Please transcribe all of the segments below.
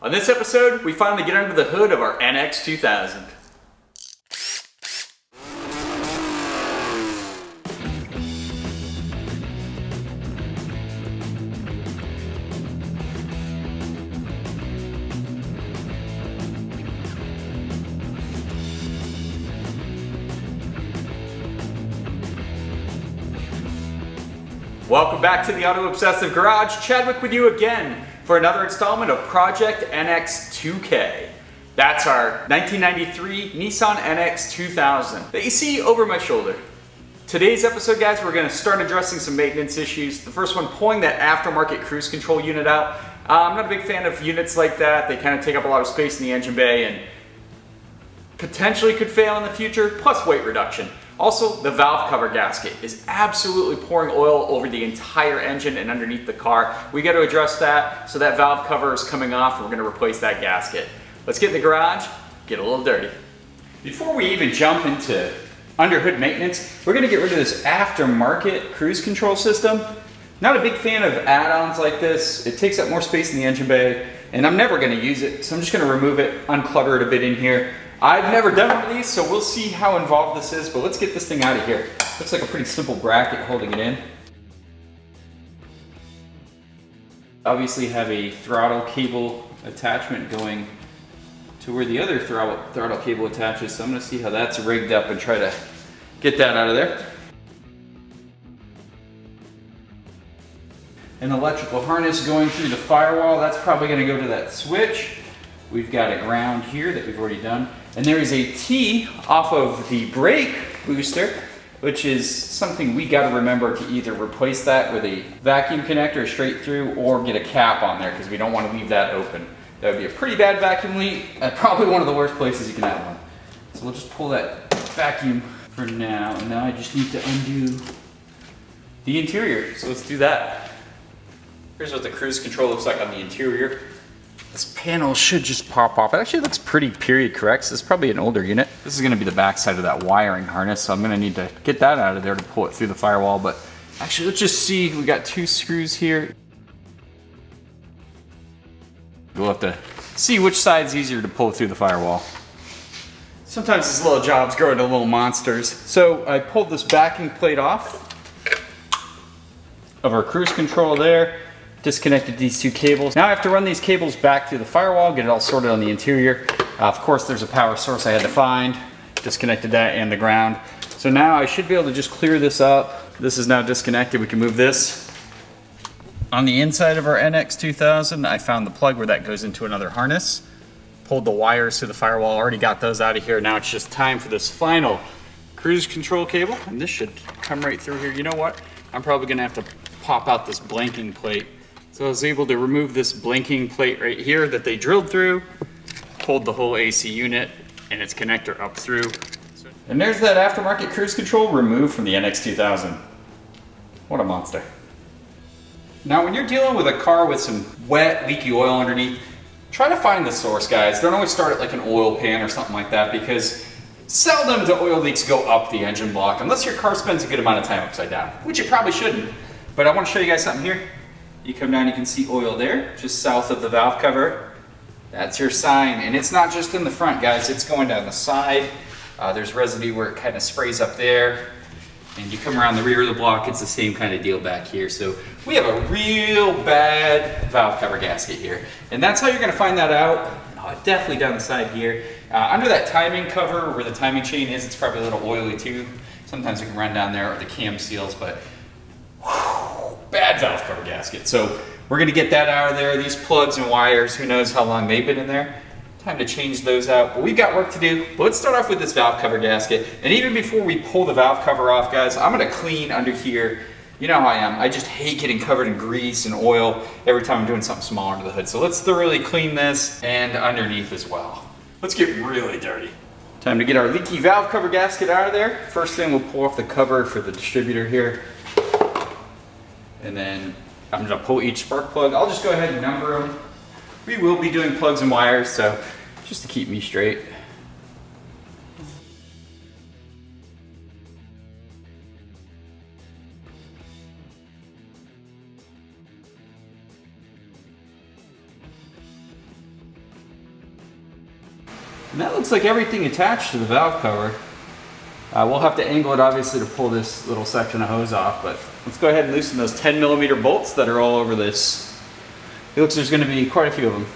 On this episode, we finally get under the hood of our NX 2000. Welcome back to the Auto Obsessive Garage. Chadwick with you again for another installment of Project NX 2K. That's our 1993 Nissan NX 2000 that you see over my shoulder. Today's episode, guys, we're gonna start addressing some maintenance issues. The first one, pulling that aftermarket cruise control unit out. Uh, I'm not a big fan of units like that. They kind of take up a lot of space in the engine bay and potentially could fail in the future, plus weight reduction. Also, the valve cover gasket is absolutely pouring oil over the entire engine and underneath the car. We got to address that. So that valve cover is coming off and we're going to replace that gasket. Let's get in the garage, get a little dirty. Before we even jump into under hood maintenance, we're going to get rid of this aftermarket cruise control system. Not a big fan of add-ons like this. It takes up more space in the engine bay and I'm never going to use it. So I'm just going to remove it, unclutter it a bit in here I've never done one of these, so we'll see how involved this is, but let's get this thing out of here. Looks like a pretty simple bracket holding it in. Obviously have a throttle cable attachment going to where the other throttle, throttle cable attaches, so I'm gonna see how that's rigged up and try to get that out of there. An electrical harness going through the firewall, that's probably gonna go to that switch. We've got a ground here that we've already done. And there is a T off of the brake booster, which is something we gotta remember to either replace that with a vacuum connector straight through or get a cap on there because we don't wanna leave that open. That would be a pretty bad vacuum leak and probably one of the worst places you can have one. So we'll just pull that vacuum for now. And now I just need to undo the interior. So let's do that. Here's what the cruise control looks like on the interior. This panel should just pop off. It actually looks pretty period correct. So is probably an older unit. This is gonna be the back side of that wiring harness. So I'm gonna need to get that out of there to pull it through the firewall. But actually, let's just see. We got two screws here. We'll have to see which side's easier to pull through the firewall. Sometimes these little jobs grow into little monsters. So I pulled this backing plate off of our cruise control there disconnected these two cables. Now I have to run these cables back through the firewall, get it all sorted on the interior. Uh, of course, there's a power source I had to find, disconnected that and the ground. So now I should be able to just clear this up. This is now disconnected. We can move this. On the inside of our NX2000, I found the plug where that goes into another harness. Pulled the wires through the firewall, already got those out of here. Now it's just time for this final cruise control cable. And this should come right through here. You know what? I'm probably gonna have to pop out this blanking plate so I was able to remove this blanking plate right here that they drilled through, pulled the whole AC unit and its connector up through. And there's that aftermarket cruise control removed from the NX2000. What a monster. Now when you're dealing with a car with some wet, leaky oil underneath, try to find the source, guys. Don't always start at like an oil pan or something like that because seldom do oil leaks go up the engine block unless your car spends a good amount of time upside down, which it probably shouldn't. But I want to show you guys something here. You come down, you can see oil there, just south of the valve cover. That's your sign, and it's not just in the front, guys. It's going down the side. Uh, there's residue where it kind of sprays up there. And you come around the rear of the block, it's the same kind of deal back here. So we have a real bad valve cover gasket here. And that's how you're gonna find that out. Uh, definitely down the side here. Uh, under that timing cover where the timing chain is, it's probably a little oily too. Sometimes it can run down there or the cam seals, but bad valve cover gasket. So we're gonna get that out of there. These plugs and wires, who knows how long they've been in there. Time to change those out, but we've got work to do. But let's start off with this valve cover gasket. And even before we pull the valve cover off, guys, I'm gonna clean under here. You know how I am. I just hate getting covered in grease and oil every time I'm doing something small under the hood. So let's thoroughly clean this and underneath as well. Let's get really dirty. Time to get our leaky valve cover gasket out of there. First thing, we'll pull off the cover for the distributor here. And then I'm gonna pull each spark plug. I'll just go ahead and number them. We will be doing plugs and wires, so just to keep me straight. And that looks like everything attached to the valve cover. Uh, we'll have to angle it obviously to pull this little section of hose off, but let's go ahead and loosen those 10 millimeter bolts that are all over this. It looks there's gonna be quite a few of them.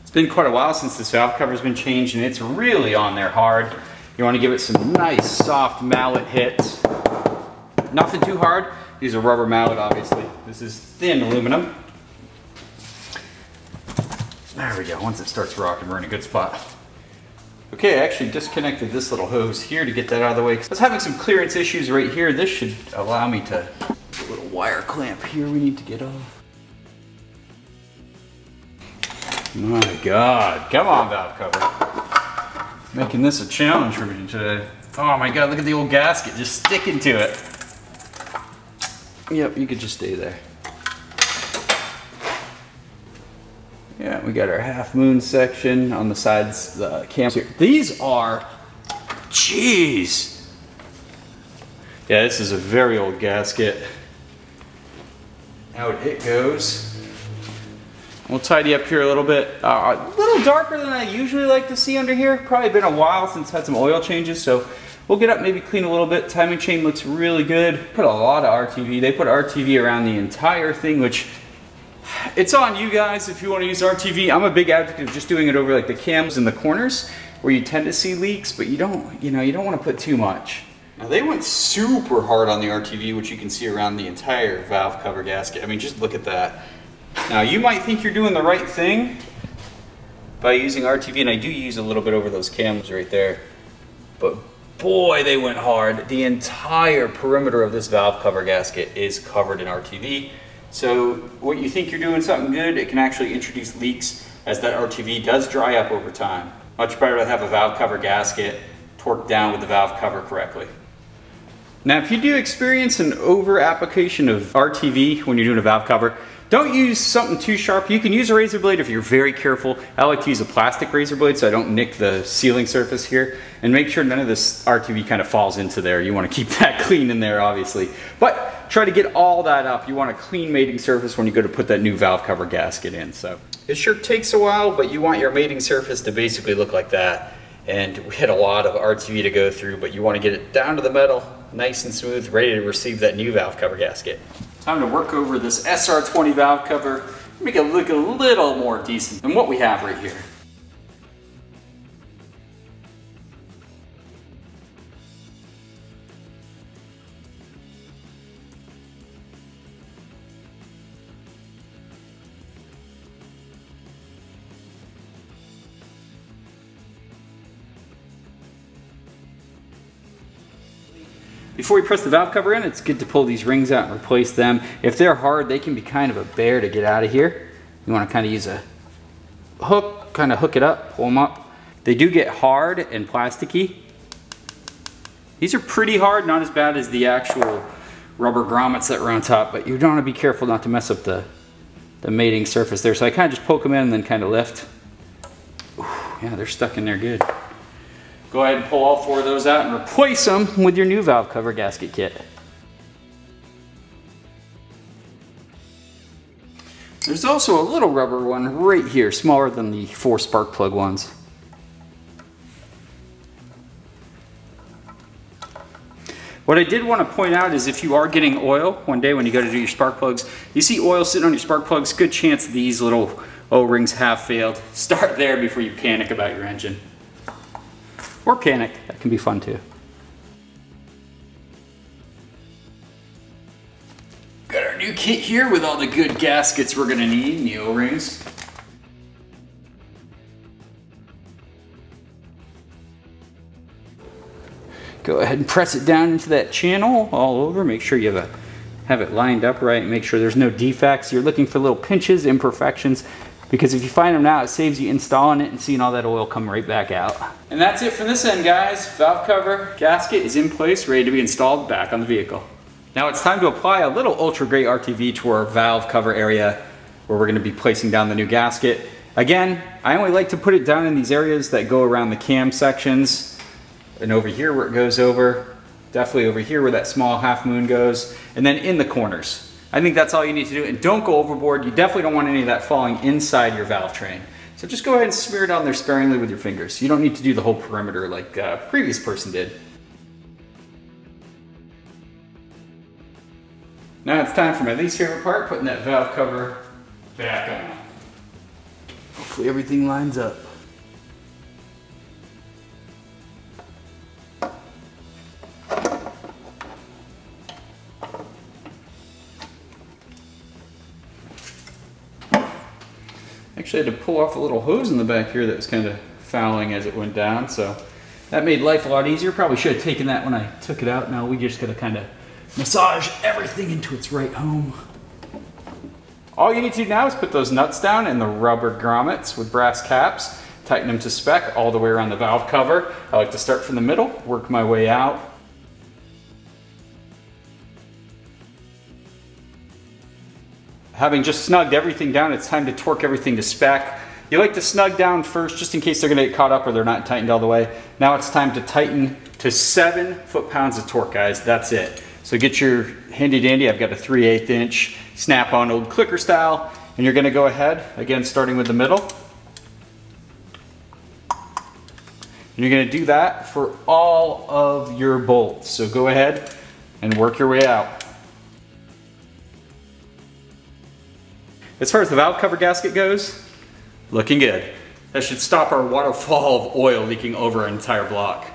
It's been quite a while since this valve cover's been changed and it's really on there hard. You wanna give it some nice soft mallet hits. Nothing too hard. These are rubber mallet, obviously. This is thin aluminum. There we go. Once it starts rocking, we're in a good spot. Okay, I actually disconnected this little hose here to get that out of the way. I was having some clearance issues right here. This should allow me to, a little wire clamp here we need to get off. My God, come on valve cover. Making this a challenge for me today. Oh my God, look at the old gasket just sticking to it. Yep, you could just stay there. Yeah, we got our half moon section on the sides, the cams here. These are, jeez. Yeah, this is a very old gasket. Out it goes. We'll tidy up here a little bit. Uh, a little darker than I usually like to see under here. Probably been a while since I had some oil changes, so we'll get up, maybe clean a little bit. Timing chain looks really good. Put a lot of RTV. They put RTV around the entire thing, which it's on you guys if you want to use RTV. I'm a big advocate of just doing it over like the cams in the corners where you tend to see leaks, but you don't, you know, you don't want to put too much. Now they went super hard on the RTV, which you can see around the entire valve cover gasket. I mean, just look at that. Now you might think you're doing the right thing by using RTV, and I do use a little bit over those cams right there, but boy, they went hard. The entire perimeter of this valve cover gasket is covered in RTV. So what you think you're doing something good, it can actually introduce leaks as that RTV does dry up over time. Much better to have a valve cover gasket torqued down with the valve cover correctly. Now if you do experience an over application of RTV when you're doing a valve cover, don't use something too sharp. You can use a razor blade if you're very careful. I like to use a plastic razor blade so I don't nick the sealing surface here. And make sure none of this RTV kind of falls into there. You want to keep that clean in there, obviously. But try to get all that up. You want a clean mating surface when you go to put that new valve cover gasket in. So it sure takes a while, but you want your mating surface to basically look like that. And we had a lot of RTV to go through, but you want to get it down to the metal, nice and smooth, ready to receive that new valve cover gasket. Time to work over this SR20 valve cover, make it look a little more decent than what we have right here. Before we press the valve cover in, it's good to pull these rings out and replace them. If they're hard, they can be kind of a bear to get out of here. You want to kind of use a hook, kind of hook it up, pull them up. They do get hard and plasticky. These are pretty hard, not as bad as the actual rubber grommets that were on top, but you don't want to be careful not to mess up the, the mating surface there. So I kind of just poke them in and then kind of lift. Ooh, yeah, they're stuck in there good. Go ahead and pull all four of those out and replace them with your new valve cover gasket kit. There's also a little rubber one right here, smaller than the four spark plug ones. What I did want to point out is if you are getting oil one day when you go to do your spark plugs, you see oil sitting on your spark plugs, good chance these little O-rings have failed. Start there before you panic about your engine. Or panic, that can be fun too. Got our new kit here with all the good gaskets we're gonna need and the O-rings. Go ahead and press it down into that channel all over. Make sure you have, a, have it lined up right. Make sure there's no defects. You're looking for little pinches, imperfections because if you find them now, it saves you installing it and seeing all that oil come right back out. And that's it from this end, guys. Valve cover gasket is in place, ready to be installed back on the vehicle. Now it's time to apply a little ultra gray RTV to our valve cover area where we're gonna be placing down the new gasket. Again, I only like to put it down in these areas that go around the cam sections and over here where it goes over, definitely over here where that small half moon goes, and then in the corners. I think that's all you need to do. And don't go overboard. You definitely don't want any of that falling inside your valve train. So just go ahead and smear it on there sparingly with your fingers. You don't need to do the whole perimeter like uh, previous person did. Now it's time for my least favorite part, putting that valve cover back on. Hopefully everything lines up. Actually had to pull off a little hose in the back here that was kind of fouling as it went down, so that made life a lot easier. Probably should have taken that when I took it out. Now we just gotta kind of massage everything into its right home. All you need to do now is put those nuts down in the rubber grommets with brass caps, tighten them to spec all the way around the valve cover. I like to start from the middle, work my way out. Having just snugged everything down, it's time to torque everything to spec. You like to snug down first just in case they're gonna get caught up or they're not tightened all the way. Now it's time to tighten to seven foot-pounds of torque, guys. That's it. So get your handy dandy, I've got a 3 8 inch snap-on old clicker style, and you're gonna go ahead, again starting with the middle. And you're gonna do that for all of your bolts. So go ahead and work your way out. As far as the valve cover gasket goes, looking good. That should stop our waterfall of oil leaking over our entire block.